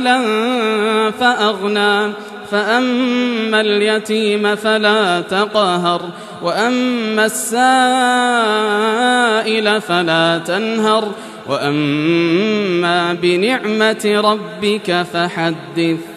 عائلا فأغنى. فأما اليتيم فلا تقهر وأما السائل فلا تنهر. وأما بنعمة ربك فحدث.